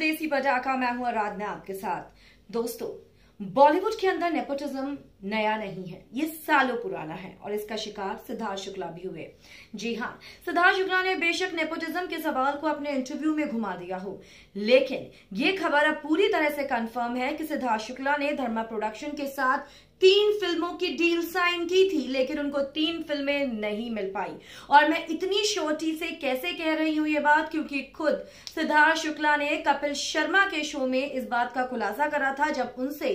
देसी का मैं हूँ आराधना आपके साथ। दोस्तों बॉलीवुड के अंदर नेपोटिज्म नया नहीं है। ये सालों पुराना है और इसका शिकार सिद्धार्थ शुक्ला भी हुए। जी हाँ सिद्धार्थ शुक्ला ने बेशक नेपोटिज्म के सवाल को अपने इंटरव्यू में घुमा दिया हो, लेकिन ये खबर अब पूरी तरह से कंफर्म है कि सिद्धार्थ शुक्ला ने धर्मा प्रोडक्शन के साथ तीन फ़िल्मों की डील साइन की थी, लेकिन उनको तीन फ़िल्में नहीं मिल पाई। और मैं इतनी शोटी से कैसे कह रही हूँ ये बात? क्योंकि खुद सिद्धार्थ शुक्ला ने कपिल शर्मा के शो में इस बात का खुलासा करा था जब उनसे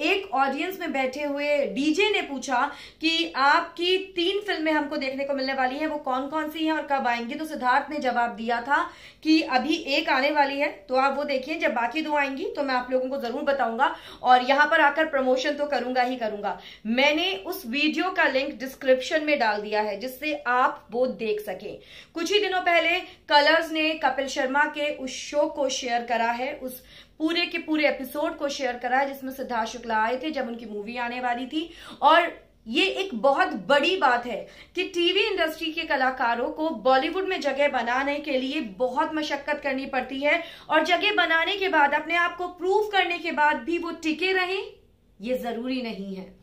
एक ऑडियंस में बैठे हुए डीजे ने पूछा कि आपकी तीन फ़िल्में हमको देखने को मिलने वाली है, वो कौन कौन सी हैं और कब आएँगी? तो सिद्धार्थ ने जवाब दिया था कि अभी एक आने वाली है तो आप वो देखिए, जब बाकी दो आएँगी तो मैं आप लोगों को ज़रूर बताऊँगा और यहाँ पर आकर प्रमोशन तो करूँगा ही करूँगा। मैंने उस वीडियो का लिंक डिस्क्रिप्शन में डाल दिया है, जिससे आप वो देख सकें। कुछ ही दिनों पहले कलर्स ने कपिल शर्मा के उस शो को शेयर करा है, उस पूरे के पूरे एपिसोड को शेयर करा है, जिसमें सिद्धार्थ शुक्ला आए थे जब उनकी मूवी आने वाली थी। और ये एक बहुत बड़ी बात है कि टीवी इंडस्ट्री के कलाकारों को बॉलीवुड में जगह बनाने के लिए बहुत मशक्कत करनी पड़ती है। और जगह बनाने के बाद, अपने आप को प्रूव करने के बाद भी वो टिके रहें, ये ज़रूरी नहीं है।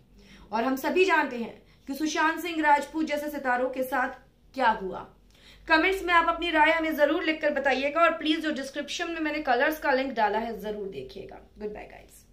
और हम सभी जानते हैं कि सुशांत सिंह राजपूत जैसे सितारों के साथ क्या हुआ। कमेंट्स में आप अपनी राय हमें ज़रूर लिखकर बताइएगा और प्लीज़ जो डिस्क्रिप्शन में मैंने कलर्स का लिंक डाला है ज़रूर देखिएगा। Good bye guys